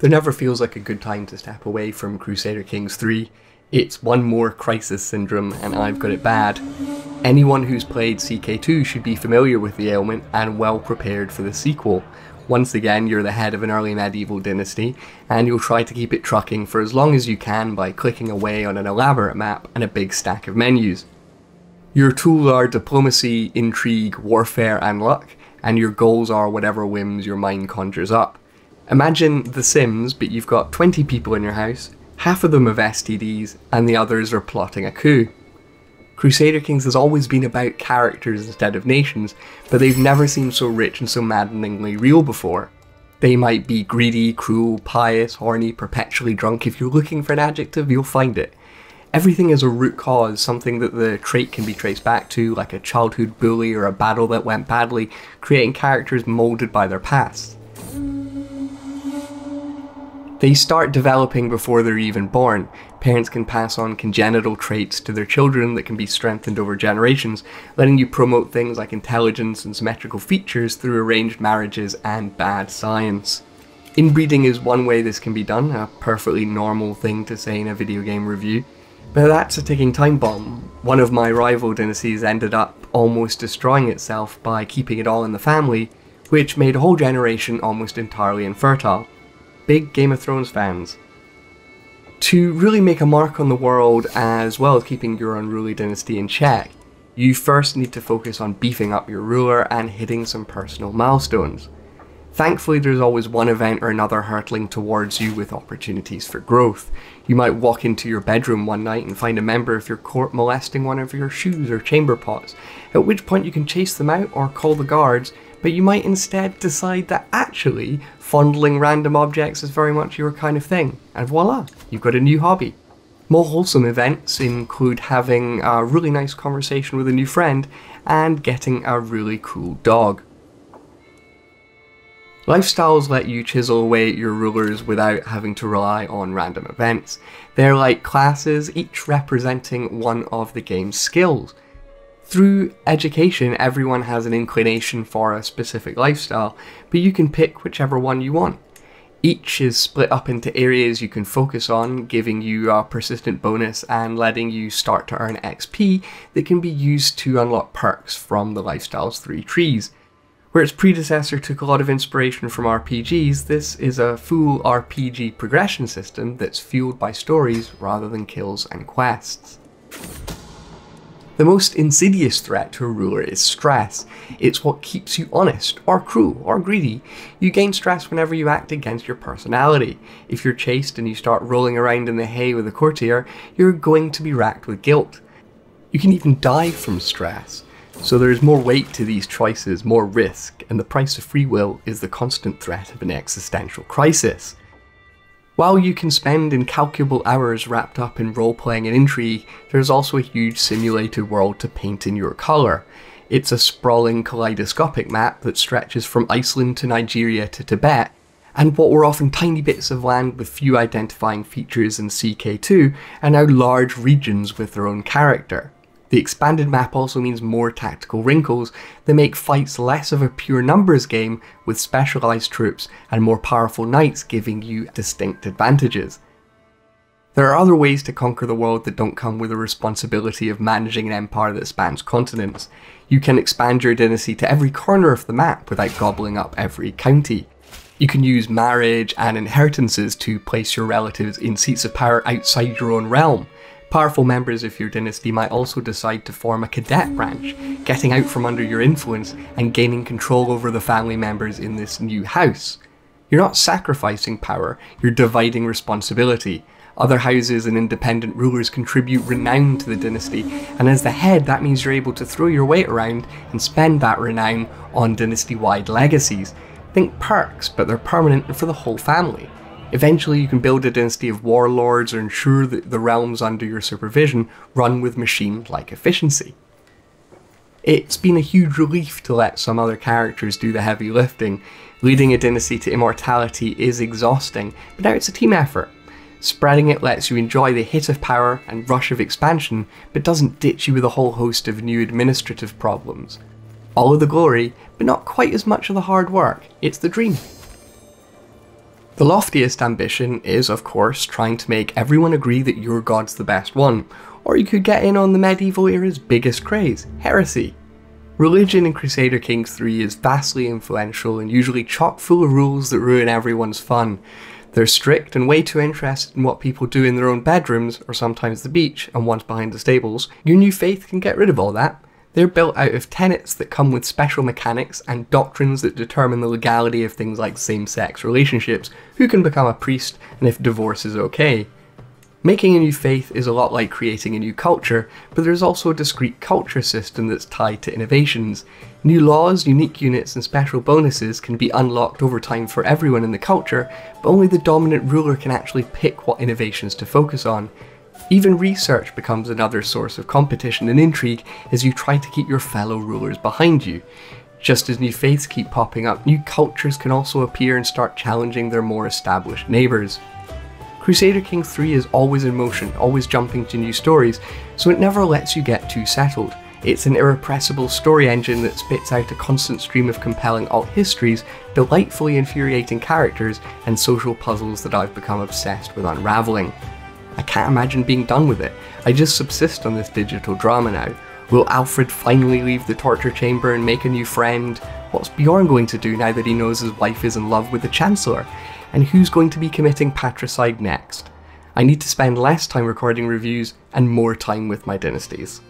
There never feels like a good time to step away from Crusader Kings 3. It's one more crisis syndrome, and I've got it bad. Anyone who's played CK2 should be familiar with the ailment and well prepared for the sequel. Once again, you're the head of an early medieval dynasty, and you'll try to keep it trucking for as long as you can by clicking away on an elaborate map and a big stack of menus. Your tools are diplomacy, intrigue, warfare, and luck, and your goals are whatever whims your mind conjures up. Imagine The Sims, but you've got 20 people in your house, half of them have STDs, and the others are plotting a coup. Crusader Kings has always been about characters instead of nations, but they've never seemed so rich and so maddeningly real before. They might be greedy, cruel, pious, horny, perpetually drunk. If you're looking for an adjective, you'll find it. Everything is a root cause, something that the trait can be traced back to, like a childhood bully or a battle that went badly, creating characters moulded by their past. They start developing before they're even born. Parents can pass on congenital traits to their children that can be strengthened over generations, letting you promote things like intelligence and symmetrical features through arranged marriages and bad science. Inbreeding is one way this can be done, a perfectly normal thing to say in a video game review. But that's a ticking time bomb. One of my rival dynasties ended up almost destroying itself by keeping it all in the family, which made a whole generation almost entirely infertile big Game of Thrones fans. To really make a mark on the world as well as keeping your unruly dynasty in check, you first need to focus on beefing up your ruler and hitting some personal milestones. Thankfully, there's always one event or another hurtling towards you with opportunities for growth. You might walk into your bedroom one night and find a member of your court molesting one of your shoes or chamber pots, at which point you can chase them out or call the guards, but you might instead decide that actually fondling random objects is very much your kind of thing, and voila, you've got a new hobby. More wholesome events include having a really nice conversation with a new friend and getting a really cool dog. Lifestyles let you chisel away at your rulers without having to rely on random events. They're like classes, each representing one of the game's skills. Through education, everyone has an inclination for a specific lifestyle, but you can pick whichever one you want. Each is split up into areas you can focus on, giving you a persistent bonus and letting you start to earn XP that can be used to unlock perks from the lifestyle's three trees. Where its predecessor took a lot of inspiration from RPGs, this is a full RPG progression system that's fueled by stories rather than kills and quests. The most insidious threat to a ruler is stress. It's what keeps you honest, or cruel, or greedy. You gain stress whenever you act against your personality. If you're chaste and you start rolling around in the hay with a courtier, you're going to be racked with guilt. You can even die from stress. So there is more weight to these choices, more risk, and the price of free will is the constant threat of an existential crisis. While you can spend incalculable hours wrapped up in role playing and intrigue, there's also a huge simulated world to paint in your colour. It's a sprawling kaleidoscopic map that stretches from Iceland to Nigeria to Tibet, and what were often tiny bits of land with few identifying features in CK2 are now large regions with their own character. The expanded map also means more tactical wrinkles that make fights less of a pure numbers game with specialised troops and more powerful knights giving you distinct advantages. There are other ways to conquer the world that don't come with the responsibility of managing an empire that spans continents. You can expand your dynasty to every corner of the map without gobbling up every county. You can use marriage and inheritances to place your relatives in seats of power outside your own realm, Powerful members of your dynasty might also decide to form a cadet branch, getting out from under your influence and gaining control over the family members in this new house. You're not sacrificing power, you're dividing responsibility. Other houses and independent rulers contribute renown to the dynasty, and as the head, that means you're able to throw your weight around and spend that renown on dynasty wide legacies. Think perks, but they're permanent and for the whole family. Eventually, you can build a dynasty of warlords or ensure that the realms under your supervision run with machine like efficiency. It's been a huge relief to let some other characters do the heavy lifting. Leading a dynasty to immortality is exhausting, but now it's a team effort. Spreading it lets you enjoy the hit of power and rush of expansion, but doesn't ditch you with a whole host of new administrative problems. All of the glory, but not quite as much of the hard work. It's the dream. The loftiest ambition is, of course, trying to make everyone agree that your god's the best one, or you could get in on the medieval era's biggest craze, heresy. Religion in Crusader Kings 3 is vastly influential and usually chock full of rules that ruin everyone's fun. They're strict and way too interested in what people do in their own bedrooms, or sometimes the beach, and once behind the stables. Your new faith can get rid of all that. They're built out of tenets that come with special mechanics and doctrines that determine the legality of things like same sex relationships, who can become a priest, and if divorce is okay. Making a new faith is a lot like creating a new culture, but there's also a discrete culture system that's tied to innovations. New laws, unique units, and special bonuses can be unlocked over time for everyone in the culture, but only the dominant ruler can actually pick what innovations to focus on. Even research becomes another source of competition and intrigue as you try to keep your fellow rulers behind you. Just as new faiths keep popping up, new cultures can also appear and start challenging their more established neighbours. Crusader Kings 3 is always in motion, always jumping to new stories, so it never lets you get too settled. It's an irrepressible story engine that spits out a constant stream of compelling alt histories, delightfully infuriating characters, and social puzzles that I've become obsessed with unravelling. I can't imagine being done with it. I just subsist on this digital drama now. Will Alfred finally leave the torture chamber and make a new friend? What's Bjorn going to do now that he knows his wife is in love with the Chancellor? And who's going to be committing patricide next? I need to spend less time recording reviews and more time with my dynasties.